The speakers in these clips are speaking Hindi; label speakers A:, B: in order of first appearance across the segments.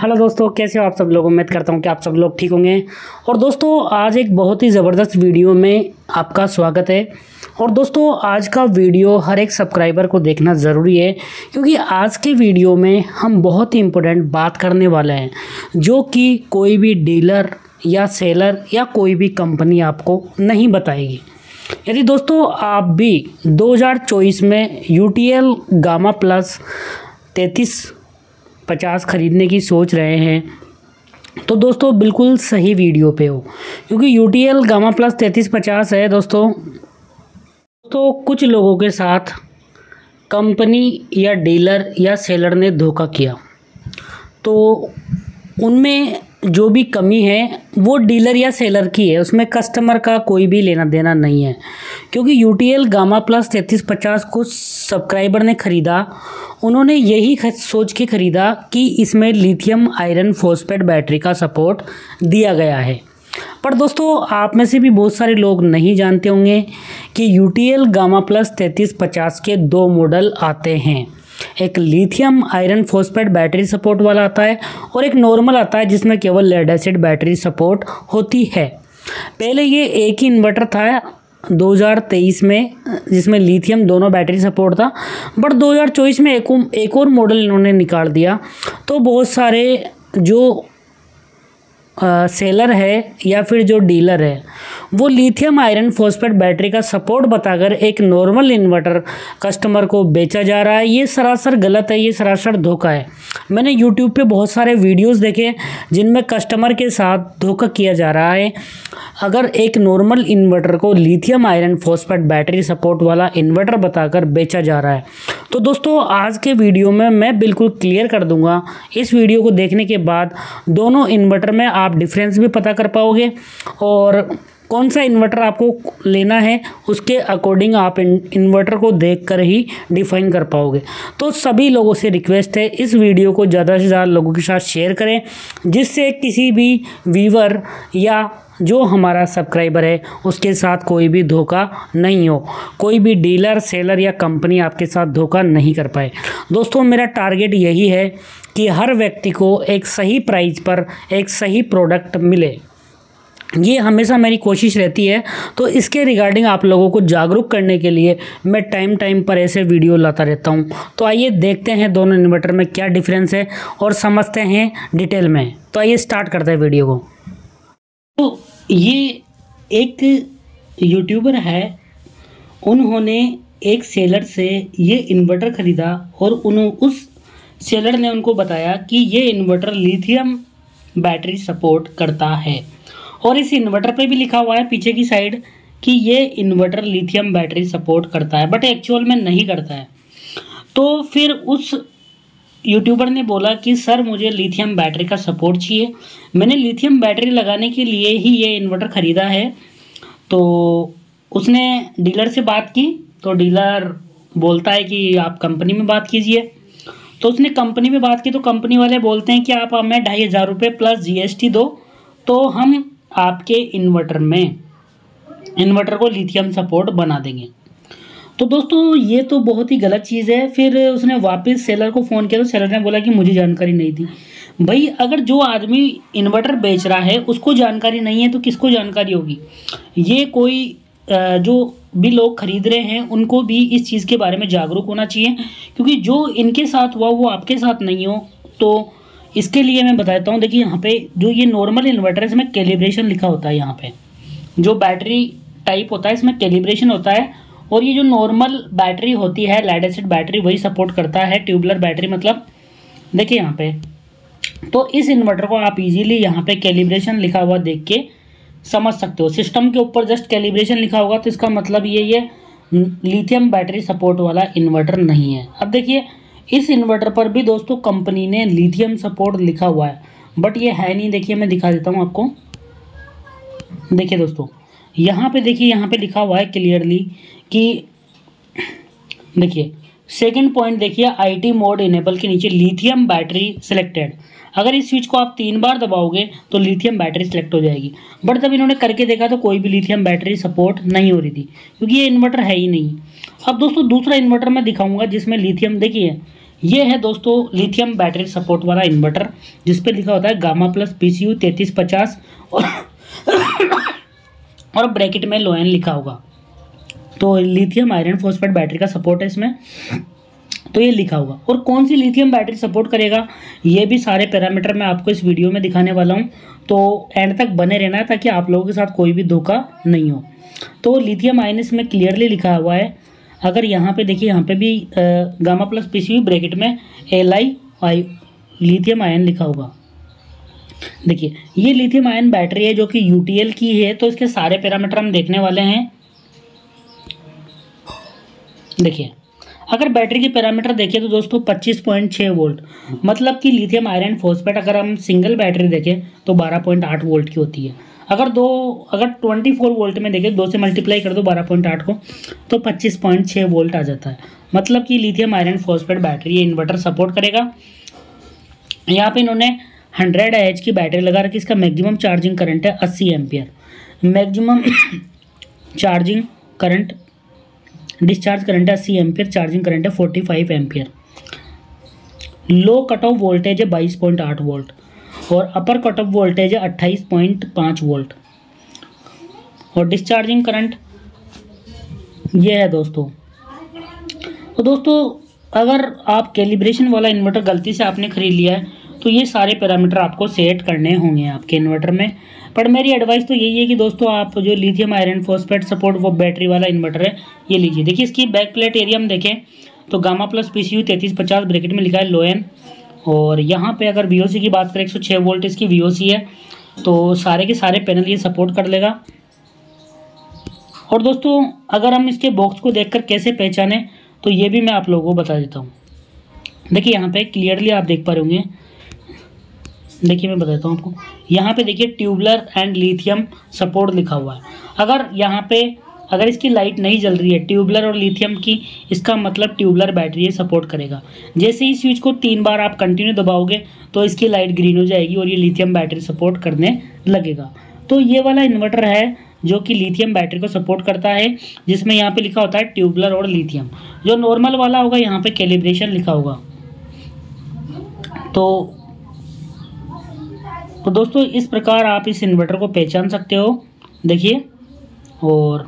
A: हेलो दोस्तों, कैसे हो आप सब लोग? उम्मीद करता हूँ कि आप सब लोग ठीक होंगे। और दोस्तों, आज एक बहुत ही ज़बरदस्त वीडियो में आपका स्वागत है। और दोस्तों, आज का वीडियो हर एक सब्सक्राइबर को देखना ज़रूरी है, क्योंकि आज के वीडियो में हम बहुत ही इम्पोर्टेंट बात करने वाले हैं, जो कि कोई भी डीलर या सेलर या कोई भी कंपनी आपको नहीं बताएगी। यदि दोस्तों, आप भी 2024 में यूटीएल गामा प्लस तैंतीस पचास ख़रीदने की सोच रहे हैं। तो दोस्तों, बिल्कुल सही वीडियो पे हो, क्योंकि U T L gamma plus तैंतीस पचास है दोस्तों। दोस्तों कुछ लोगों के साथ कंपनी या डीलर या सेलर ने धोखा किया। तो उनमें जो भी कमी है, वो डीलर या सेलर की है। उसमें कस्टमर का कोई भी लेना देना नहीं है। क्योंकि U T L gamma plus, तैंतीस पचास को सब्सक्राइबर ने ख़रीदा। उन्होंने यही सोच के ख़रीदा कि इसमें लिथियम आयरन फोस्पेट बैटरी का सपोर्ट दिया गया है। पर दोस्तों, आप में से भी बहुत सारे लोग नहीं जानते होंगे कि U T L gamma plus, तैंतीस पचास के दो मॉडल आते हैं। एक lithium iron phosphate battery support वाला आता है और एक नॉर्मल आता है जिसमें केवल लेड एसिड बैटरी सपोर्ट होती है। पहले ये एक ही इन्वर्टर था 2023 में, जिसमें लिथियम दोनों बैटरी सपोर्ट था। बट 2024 में एक एक और मॉडल इन्होंने निकाल दिया। तो बहुत सारे जो सेलर है या फिर जो डीलर है, वो लिथियम आयरन फॉस्फेट बैटरी का सपोर्ट बताकर एक नॉर्मल इन्वर्टर कस्टमर को बेचा जा रहा है। ये सरासर गलत है, ये सरासर धोखा है। मैंने यूट्यूब पे बहुत सारे वीडियोस देखे जिनमें कस्टमर के साथ धोखा किया जा रहा है। अगर एक नॉर्मल इन्वर्टर को lithium iron phosphate battery support वाला इन्वर्टर बताकर बेचा जा रहा है तो दोस्तों, आज के वीडियो में मैं बिल्कुल क्लियर कर दूँगा। इस वीडियो को देखने के बाद दोनों इन्वर्टर में आप डिफरेंस भी पता कर पाओगे। और कौन सा इन्वर्टर आपको लेना है, उसके अकॉर्डिंग आप इन्वर्टर को देखकर ही डिफाइन कर पाओगे। तो सभी लोगों से रिक्वेस्ट है, इस वीडियो को ज़्यादा से ज़्यादा लोगों के साथ शेयर करें, जिससे किसी भी वीवर या जो हमारा सब्सक्राइबर है, उसके साथ कोई भी धोखा नहीं हो। कोई भी डीलर सेलर या कंपनी आपके साथ धोखा नहीं कर पाए। दोस्तों, मेरा टारगेट यही है कि हर व्यक्ति को एक सही प्राइस पर एक सही प्रोडक्ट मिले। ये हमेशा मेरी कोशिश रहती है। तो इसके रिगार्डिंग आप लोगों को जागरूक करने के लिए मैं टाइम टाइम पर ऐसे वीडियो लाता रहता हूँ। तो आइए देखते हैं दोनों इन्वर्टर में क्या डिफरेंस है और समझते हैं डिटेल में। तो आइए स्टार्ट करते हैं वीडियो को। तो ये एक यूट्यूबर है। उन्होंने एक सेलर से ये इन्वर्टर ख़रीदा और उन, उस सेलर ने उनको बताया कि ये इन्वर्टर लिथियम बैटरी सपोर्ट करता है। और इस इन्वर्टर पे भी लिखा हुआ है पीछे की साइड कि ये इन्वर्टर लिथियम बैटरी सपोर्ट करता है बट एक्चुअल में नहीं करता है। तो फिर उस यूट्यूबर ने बोला कि, सर, मुझे लिथियम बैटरी का सपोर्ट चाहिए। मैंने लिथियम बैटरी लगाने के लिए ही ये इन्वर्टर ख़रीदा है। तो उसने डीलर से बात की। तो डीलर बोलता है कि, आप कंपनी में बात कीजिए। तो उसने कंपनी में बात की। तो कंपनी वाले बोलते हैं कि, आप हमें ढाई हज़ार रुपये प्लस जीएसटी दो। तो हम आपके इन्वर्टर में इन्वर्टर को लिथियम सपोर्ट बना देंगे। तो दोस्तों, ये तो बहुत ही गलत चीज़ है। फिर उसने वापस सेलर को फ़ोन किया तो सेलर ने बोला कि मुझे जानकारी नहीं थी। भाई, अगर जो आदमी इन्वर्टर बेच रहा है, उसको जानकारी नहीं है तो किसको जानकारी होगी? ये कोई जो भी लोग खरीद रहे हैं, उनको भी इस चीज़ के बारे में जागरूक होना चाहिए। क्योंकि जो इनके साथ हुआ, वो आपके साथ नहीं हो। तो इसके लिए मैं बताता हूँ, देखिए यहाँ पे जो ये नॉर्मल इन्वर्टर है, इसमें कैलिब्रेशन लिखा होता है यहाँ पे। जो बैटरी टाइप होता है, इसमें कैलिब्रेशन होता है। और ये जो नॉर्मल बैटरी होती है लेड एसिड बैटरी वही सपोर्ट करता है ट्यूबलर बैटरी मतलब देखिए यहाँ पे। तो इस इन्वर्टर को आप इजीली यहाँ पे कैलिब्रेशन लिखा हुआ देख के समझ सकते हो। सिस्टम के ऊपर जस्ट कैलिब्रेशन लिखा होगा तो इसका मतलब ये ये लिथियम बैटरी सपोर्ट वाला इन्वर्टर नहीं है। अब देखिए, इस इन्वर्टर पर भी दोस्तों कंपनी ने लिथियम सपोर्ट लिखा हुआ है बट ये है नहीं। देखिए, मैं दिखा देता हूँ आपको। देखिए दोस्तों यहाँ पे देखिए, यहाँ पे लिखा हुआ है क्लियरली कि देखिए सेकंड पॉइंट देखिए आईटी मोड इनेबल के नीचे लिथियम बैटरी सिलेक्टेड अगर इस स्विच को आप तीन बार दबाओगे तो लिथियम बैटरी सिलेक्ट हो जाएगी. बट जब इन्होंने करके देखा तो कोई भी लिथियम बैटरी सपोर्ट नहीं हो रही थी, क्योंकि ये इन्वर्टर है ही नहीं. अब दोस्तों, दूसरा इन्वर्टर मैं दिखाऊँगा, जिसमें लिथियम देखिए, ये है दोस्तों लिथियम बैटरी सपोर्ट वाला इन्वर्टर जिस पे लिखा होता है gamma plus P C U पचास और और ब्रैकेट में लोएन लिखा होगा। तो लिथियम आयरन फॉस्फेट बैटरी का सपोर्ट है इसमें। तो ये लिखा होगा। और कौन सी लिथियम बैटरी सपोर्ट करेगा? ये भी सारे पैरामीटर मैं आपको इस वीडियो में दिखाने वाला हूँ। तो एंड तक बने रहना है ताकि आप लोगों के साथ कोई भी धोखा नहीं हो। तो लिथियम आयन इसमें क्लियरली लिखा हुआ है। अगर यहाँ पे देखिए, यहाँ पे भी गामा प्लस पी ब्रैकेट में L I I lithium ion लिखा होगा। देखिए, ये लिथियम आयन बैटरी है जो कि यूटीएल की है तो इसके सारे पैरामीटर हम देखने वाले हैं। देखिए, अगर बैटरी के पैरामीटर देखें तो दोस्तों 25.6 वोल्ट मतलब कि लिथियम आयरन फॉस्फेट अगर हम सिंगल बैटरी देखें तो 12.8 वोल्ट की होती है। अगर दो, अगर 24 वोल्ट में देखें, दो से मल्टीप्लाई कर दो 12.8 को तो 25.6 वोल्ट आ जाता है। मतलब कि lithium iron phosphate battery inverter support करेगा। यहाँ पे इन्होंने हंड्रेड एच की बैटरी लगा रखी, इसका मैक्सिमम चार्जिंग करंट है अस्सी ampere. Maximum charging current, discharge current है अस्सी एम्पियर, चार्जिंग करंट है forty five ampere. Low cut off voltage है बाईस पॉइंट आठ वोल्ट और अपर कट ऑफ़ वोल्टेज है अट्ठाईस पॉइंट पाँच वोल्ट। और डिस्चार्जिंग करंट, ये है दोस्तों। तो दोस्तों, अगर आप कैलिब्रेशन वाला इन्वर्टर गलती से आपने ख़रीद लिया है तो ये सारे पैरामीटर आपको सेट करने होंगे आपके इन्वर्टर में। पर मेरी एडवाइस तो यही है कि दोस्तों, आप जो लिथियम आयरन फॉस्फेट सपोर्ट वो बैटरी वाला इन्वर्टर है, ये लीजिए। देखिए, इसकी बैक प्लेट एरिया हम देखें तो gamma plus P C U तैंतीस पचास ब्रैकेट में लिखा है लोएन और यहाँ पे अगर वी ओ सी की बात करें, एक सौ छः वोल्ट इसकी वी ओ सी है तो सारे के सारे पैनल ये सपोर्ट कर लेगा। और दोस्तों, अगर हम इसके बॉक्स को देखकर कैसे पहचानें तो ये भी मैं आप लोगों को बता देता हूँ। देखिए, यहाँ पे क्लियरली आप देख पा रहे होंगे देखिए मैं बताता हूँ आपको। यहाँ पे देखिए ट्यूबलर एंड लिथियम सपोर्ट लिखा हुआ है। अगर यहाँ पे, अगर इसकी लाइट नहीं जल रही है, ट्यूबलर और लिथियम की, इसका मतलब ट्यूबलर बैटरी सपोर्ट करेगा। जैसे ही स्विच को तीन बार आप कंटिन्यू दबाओगे तो इसकी लाइट ग्रीन हो जाएगी और ये लिथियम बैटरी सपोर्ट करने लगेगा। तो ये वाला इन्वर्टर है, जो कि लिथियम बैटरी को सपोर्ट करता है, जिसमें यहाँ पे लिखा होता है ट्यूबलर और लिथियम। जो नॉर्मल वाला होगा, यहाँ पे कैलिब्रेशन लिखा होगा। तो तो दोस्तों, इस प्रकार आप इस इन्वर्टर को पहचान सकते हो। देखिए, और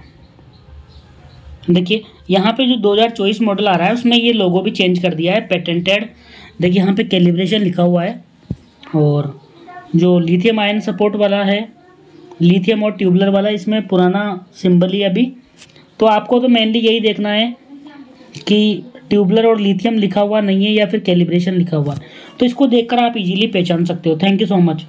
A: देखिए, यहाँ पे जो 2024 मॉडल आ रहा है, उसमें ये लोगो भी चेंज कर दिया है पेटेंटेड देखिए, यहाँ पे कैलिब्रेशन लिखा हुआ है, और जो लिथियम आयन सपोर्ट वाला है लिथियम और ट्यूबलर वाला, इसमें पुराना सिंबल ही अभी। तो आपको तो मेनली यही देखना है कि ट्यूबलर और लिथियम लिखा हुआ नहीं है या फिर कैलिब्रेशन लिखा हुआ। है तो इसको देखकर आप इजीली पहचान सकते हो। Thank you so much